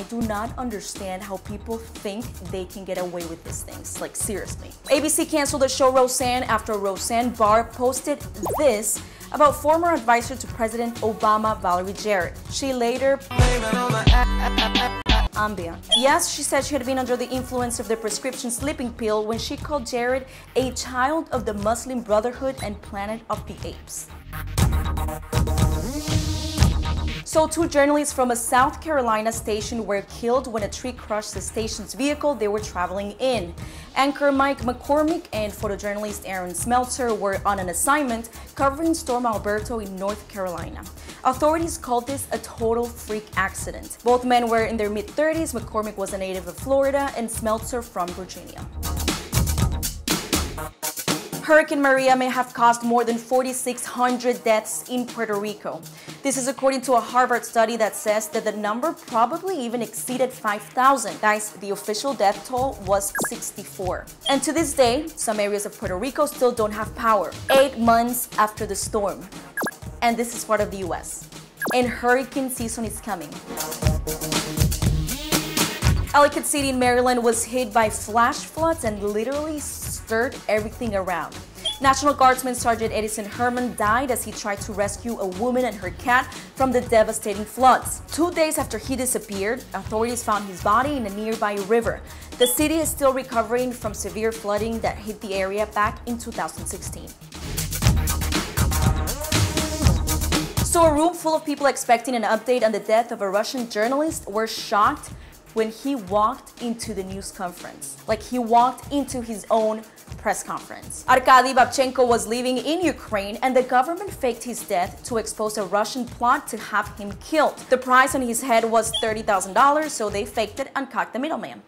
I do not understand how people think they can get away with these things. Like, seriously. ABC canceled the show Roseanne after Roseanne Barr posted this about former advisor to President Obama, Valerie Jarrett. She later. Yes, she said she had been under the influence of the prescription sleeping pill when she called Jarrett a child of the Muslim Brotherhood and Planet of the Apes. So two journalists from a South Carolina station were killed when a tree crushed the station's vehicle they were traveling in. Anchor Mike McCormick and photojournalist Aaron Smeltzer were on an assignment covering Storm Alberto in North Carolina. Authorities called this a total freak accident. Both men were in their mid-30s. McCormick was a native of Florida and Smeltzer from Virginia. Hurricane Maria may have caused more than 4,600 deaths in Puerto Rico. This is according to a Harvard study that says that the number probably even exceeded 5,000. Guys, the official death toll was 64. And to this day, some areas of Puerto Rico still don't have power, eight months after the storm. And this is part of the US. And hurricane season is coming. Ellicott City in Maryland was hit by flash floods and literally stirred everything around. National Guardsman Sergeant Eddison Hermond died as he tried to rescue a woman and her cat from the devastating floods. Two days after he disappeared, authorities found his body in a nearby river. The city is still recovering from severe flooding that hit the area back in 2016. So a room full of people expecting an update on the death of a Russian journalist were shocked when he walked into the news conference. Like he walked into his own press conference. Arkady Babchenko was living in Ukraine and the government faked his death to expose a Russian plot to have him killed. The price on his head was $30,000, so they faked it and caught the middleman.